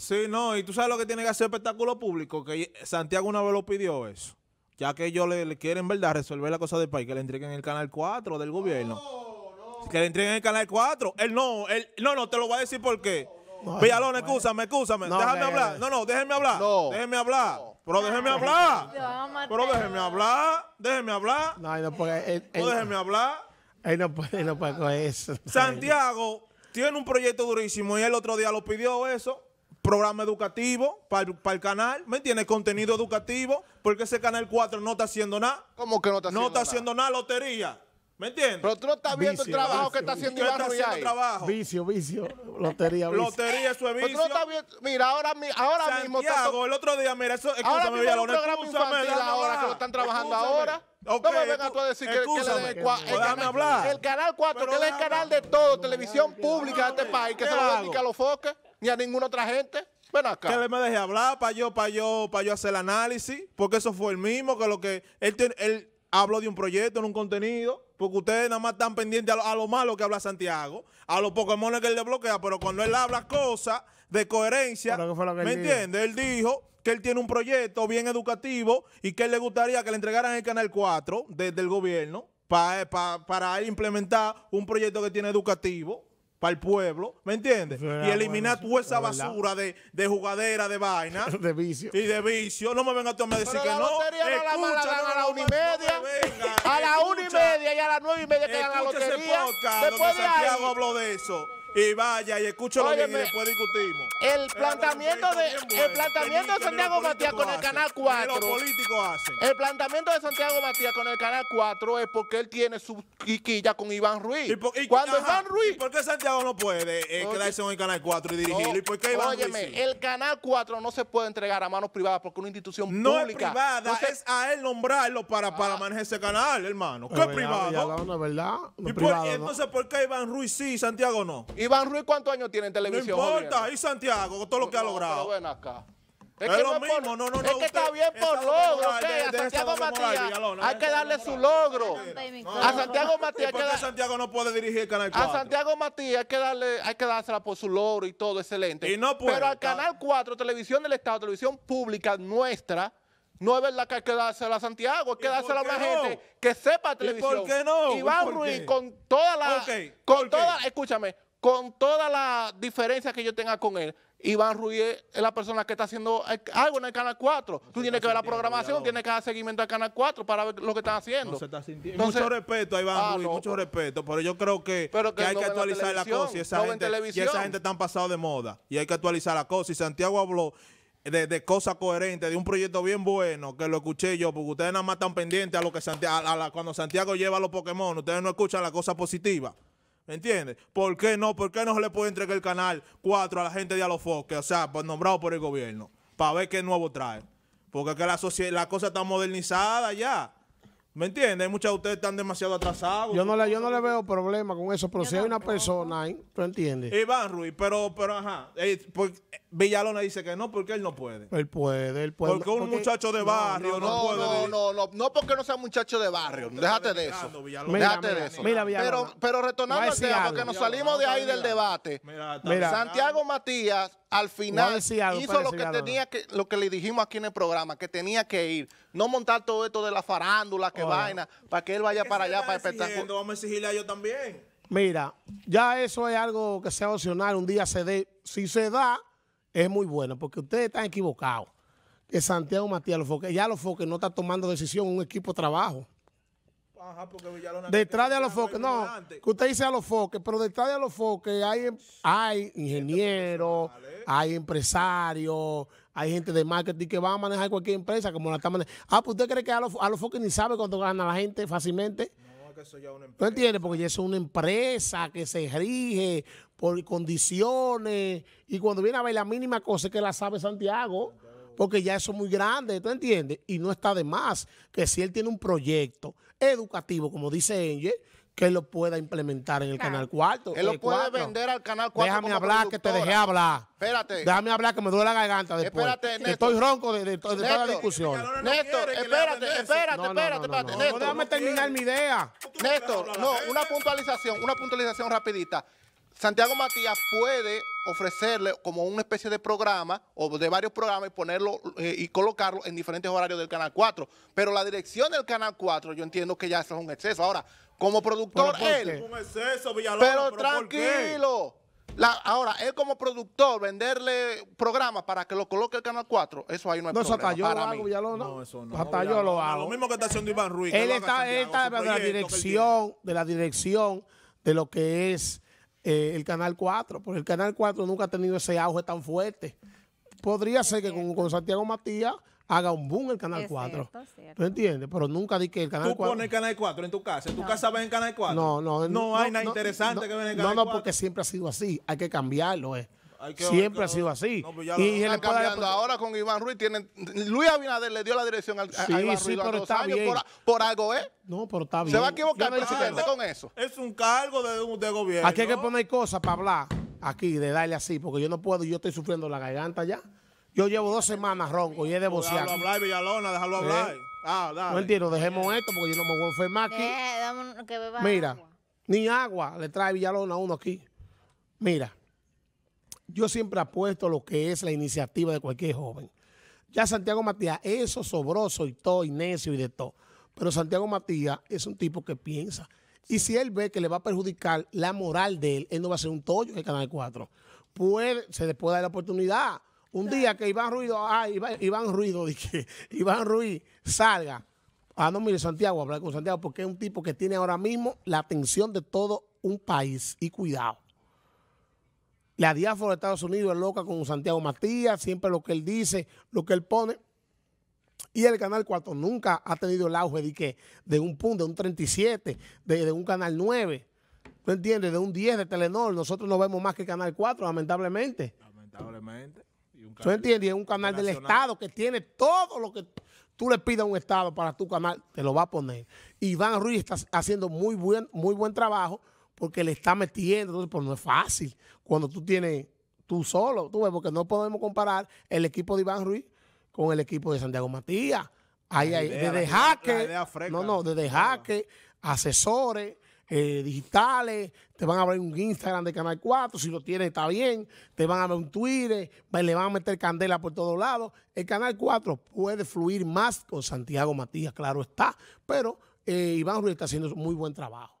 Sí, no, y tú sabes lo que tiene que hacer espectáculo público, que Santiago una vez lo pidió eso. Ya que ellos le, le quieren, ¿verdad?, resolver la cosa del país, que le entreguen el canal 4 del gobierno. Que le entreguen el canal 4. Él no, él, no, no, te lo voy a decir por qué. Villalón, escúchame, escúchame. No, déjame hablar. No, no, déjeme hablar. No. Déjeme hablar. No. Pero déjeme hablar. Pero déjeme hablar. Déjeme hablar. No, él no puede. Él, él- No déjeme hablar. él no puede, él no puede con eso. Santiago tiene un proyecto durísimo y el otro día lo pidió eso. Programa educativo para el canal, ¿me entiendes? Contenido educativo, porque ese canal 4 no está haciendo nada. ¿Cómo que no está haciendo No está nada? haciendo nada, lotería. ¿Me entiendes? Pero tú no estás viendo Vicio, el trabajo vicio. que está haciendo ¿Qué Iván Ruiz haciendo ahí. trabajo? Vicio, vicio. Lotería, vicio. Lotería, eso es Pero tú no vicio. estás viendo. Mira, ahora, ahora mismo está. Santiago, el otro día, mira, eso, Ahora escúchame, mismo un programa escúchame, infantil ahora que lo están trabajando Escúchame. ahora. Ok, no me vengas tú a decir que, que le el, canal, hablar. el canal 4, Pero que es el canal de todo, televisión pública de este país, que ¿Qué se lo dedica a los foques, ni a ninguna otra gente. Ven Que acá. le me deje hablar para yo, para yo, para yo hacer el análisis, porque eso fue el mismo que lo que él, tiene- él habló de un proyecto, en un contenido, porque ustedes nada más están pendientes a lo, a lo malo que habla Santiago, a los Pokémon que él desbloquea, pero cuando él habla cosas de coherencia, Pero ¿qué fue lo que él ¿me entiendes? Él dijo que él tiene un proyecto bien educativo y que él le gustaría que le entregaran el Canal 4 desde el gobierno pa- pa- para él implementar un proyecto que tiene educativo para el pueblo, ¿me entiendes? Y eliminar bueno, toda esa es basura de, de jugadera, de vaina de vicio. y de vicio. No me venga tú a decir Pero que la no. lotería no la mala Escucha, dan a la no, una y no me media. venga, A la una y media y a las nueve y media queda la ese lotería. podcast Después donde de Santiago ahí, habló de eso. Y vaya y escúchalo bien y después discutimos. el planteamiento de, el planteamiento Santiago Matías con el Canal hacen, 4. Ni los políticos hacen. El planteamiento de Santiago Matías con el Canal 4 es porque él tiene su quiquilla con Iván Ruiz. ¿Y por, y- Cuando ajá, Iván ¿Y Ruiz... por qué Santiago no puede eh, quedarse en el Canal 4 y dirigirlo? ¿Y por qué Iván Ruiz óyeme, sí? el Canal 4 no se puede entregar a manos privadas porque es una institución No es pública. privada, No es a él nombrarlo para, para manejar ese canal, hermano. ¿Qué Es verdad, privado? Villalón, no es verdad. No ¿Y es por- privado, ¿no? entonces por qué Iván Ruiz sí y Santiago no? Iván Ruiz, ¿cuántos años tiene en No televisión? importa, jodiendo? y Santiago, con todo lo que ha No, logrado. Pero ven acá. Es que lo es mismo, por- no, no, no, Es que está bien por logro, moral, ¿ok? de- de A Santiago moral, Matías hay que darle su logro. No, A Santiago ¿Y Matías por qué Santiago no puede dirigir el Canal 4? A Santiago Matías hay que darle, hay que dársela por su logro y todo excelente. Y no puede, Pero al Canal 4, Televisión del Estado, Televisión Pública nuestra, no es verdad que hay que dársela a Santiago, hay que ¿Y dársela a una no? gente que sepa televisión. por qué no? Iván ¿Por Ruiz, con toda la, Ok, con toda, escúchame, con toda la diferencia que yo tenga con él, Iván Ruiz es la persona que está haciendo algo en el Canal 4. Tú tienes que ver la programación, tienes que dar seguimiento al Canal 4 para ver lo que están haciendo. No se está sintiendo. Entonces- mucho respeto a Iván Ah, Ruiz, no, mucho respeto, pero yo creo que, Pero que que hay no que la actualizar la cosa y esa, no gente, y esa gente está pasado de moda y hay que actualizar la cosa. Y Santiago habló de, de cosas coherentes, de un proyecto bien bueno, que lo escuché yo, porque ustedes nada más están pendientes a lo que Santiago, a la- cuando Santiago lleva los Pokémon, ustedes no escuchan la cosa positiva. ¿Me entiendes? ¿Por qué no? ¿Por qué no se le puede entregar el canal 4 a la gente de Alofoque? O sea, pues, nombrado por el gobierno, para ver qué nuevo trae. Porque es que la, la cosa está modernizada ya. ¿Me entiendes? Muchos de ustedes están demasiado atrasados. Yo no, le, yo no le veo problema con eso, pero si hay una persona ahí, ¿tú entiendes? Iván Ruiz, pero, pero ajá. eh, por- Villalona dice que no, porque él no puede. Él puede, él puede. Porque un muchacho de barrio no, No, puede. no, dirigir. no, no, no porque no sea muchacho de barrio, déjate de eso. Villalona. Mira, Déjate mira, de eso. mira, Villalona. pero, pero retornando al tema, porque nos salimos de no ahí del debate. Mira. Santiago Matías al final algo, hizo lo que tenía que, lo que le dijimos aquí en el programa, que tenía que ir, no montar todo esto de la farándula, que Hola. vaina, para que él vaya ¿Qué para allá, para espectáculo. Vamos a exigirle a ellos también. Mira, ya eso es algo que sea opcional, un día se dé. Si se da, es muy bueno, porque ustedes están equivocados. Que Santiago Matías Alofoque, ya Alofoque no está tomando decisión, un equipo de trabajo. Ajá, porque Villalona. Detrás de Alofoque, no, que usted dice Alofoque, pero detrás de Alofoque hay, hay ingenieros, hay empresarios, hay gente de marketing que va a manejar cualquier empresa como la está manejando. Ah, pues usted cree que Alof- Alofoque ni sabe cuánto gana la gente fácilmente. No, es que eso ya es una ¿No empresa. entiendes? Porque ya es una empresa que se rige por condiciones y cuando viene a ver la mínima cosa es que la sabe Santiago, porque ya eso es muy grande, ¿tú entiendes? Y no está de más que si él tiene un proyecto educativo, como dice Enge, que él lo pueda implementar en el Canal Cuarto. Él lo eh, puede cuatro. vender al Canal 4 Déjame como hablar, que te dejé hablar. Espérate. Déjame hablar, que me duele la garganta después. Espérate, que Néstor. estoy ronco de, de- de toda la discusión. No Néstor, espérate, espérate, No, no, espérate, no, no, espérate. no. Néstor, déjame terminar mi idea. Néstor, no, una puntualización, una puntualización rapidita. Santiago Matías puede ofrecerle como una especie de programa o de varios programas y ponerlo eh, y colocarlo en diferentes horarios del Canal 4. Pero la dirección del Canal 4 yo entiendo que ya eso es un exceso. Ahora, como productor, ¿Pero por él... Un exceso. Pero tranquilo. La- ahora, él como productor, venderle programas para que lo coloque el Canal 4, eso ahí no es No, eso problema hasta yo lo para hago, mí. Villalona. No, eso no. Hasta yo lo hago. Lo mismo que está haciendo Iván Ruiz. Él está, él está de la dirección, de la dirección de lo que es eh, el Canal 4, porque el Canal 4 nunca ha tenido ese auge tan fuerte. Podría ser que con, con Santiago Matías haga un boom el Canal Es 4. cierto, es cierto. ¿Tú entiendes? Pero nunca di que el Canal Tú 4... pones Canal 4 en tu casa. ¿En tu casa ves en Canal 4? No, no, No hay nada interesante no, que ver en No, Canal no, 4. porque siempre ha sido así. Hay que cambiarlo, eh. Que- siempre hay ha que- sido así. No, pues ya y Están cambiando ahora con Iván Ruiz. Tienen, Luis Abinader le dio la dirección al, Sí, a Iván sí, Ruiz pero dos está años bien. por, por algo, ¿eh? No, pero está bien. Se va a equivocar el he que presidente con eso. Es un cargo de, un- de gobierno. Aquí hay que poner cosas para hablar, aquí, de darle así, porque yo no puedo, yo estoy sufriendo la garganta ya. Yo llevo dos semanas ronco y es de bocear. Déjalo hablar, Villalona, déjalo hablar. Ah, dale. No entiendo, dejemos esto porque yo no me voy a enfermar aquí. Eh, que beba Mira, agua. ni agua le trae Villalona a uno aquí. Mira, yo siempre apuesto lo que es la iniciativa de cualquier joven. Ya Santiago Matías, eso sobroso y todo, y necio y de todo. Pero Santiago Matías es un tipo que piensa. Y si él ve que le va a perjudicar la moral de él, él no va a ser un tollo en el Canal 4. Puede, se le puede dar la oportunidad. Un día que Iván Ruiz, ah, Iván, Iván Ruido, dije, Iván Ruiz salga. Ah, no, mire, Santiago, hablar con Santiago, porque es un tipo que tiene ahora mismo la atención de todo un país. Y cuidado. La diáspora de Estados Unidos es loca con Santiago Matías, siempre lo que él dice, lo que él pone. Y el Canal 4 nunca ha tenido el auge de, que, de un punto, de un 37, de, de un Canal 9. ¿Tú entiendes? De un 10 de Telenor. Nosotros no vemos más que Canal 4, lamentablemente. Lamentablemente. Y un ¿Tú entiendes? Es un canal del. Estado que tiene todo lo que tú le pidas a un Estado para tu canal, te lo va a poner. Iván Ruiz está haciendo muy buen, muy buen trabajo porque le está metiendo, entonces pues no es fácil. Cuando tú tienes tú solo, tú ves, porque no podemos comparar el equipo de Iván Ruiz con el equipo de Santiago Matías. Ahí, idea, desde jaque, no, no, desde jaque, asesores, eh, digitales, te van a abrir un Instagram de Canal 4, si lo tienes está bien, te van a ver un Twitter, le van a meter candela por todos lados. El Canal 4 puede fluir más con Santiago Matías, claro está, pero eh, Iván Ruiz está haciendo muy buen trabajo.